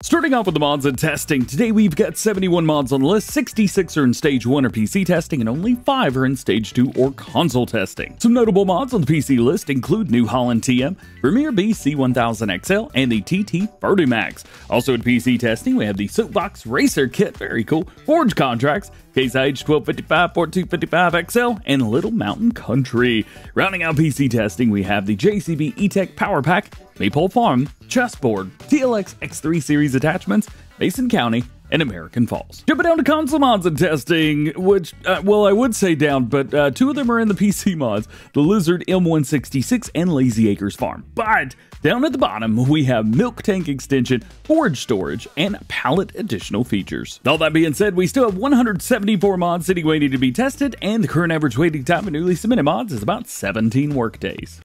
Starting off with the mods and testing, today we've got 71 mods on the list, 66 are in stage 1 or PC testing, and only 5 are in stage 2 or console testing. Some notable mods on the PC list include New Holland TM, Premier BC1000XL, and the TT Vertimax. Also in PC testing, we have the Soapbox Racer Kit, very cool, Forge Contracts, Case IH 1255, 4255 XL, and Little Mountain Country. Rounding out PC testing, we have the JCB E-Tech Power Pack, Maypole Farm, Chessboard, TLX X3 Series attachments, Mason County, and American Falls. Jumping down to console mods and testing, which, uh, well, I would say down, but uh, two of them are in the PC mods, the Lizard M166 and Lazy Acres Farm. But down at the bottom, we have Milk Tank Extension, Forage Storage, and Pallet additional features. All that being said, we still have 174 mods sitting waiting to be tested, and the current average waiting time for newly submitted mods is about 17 workdays.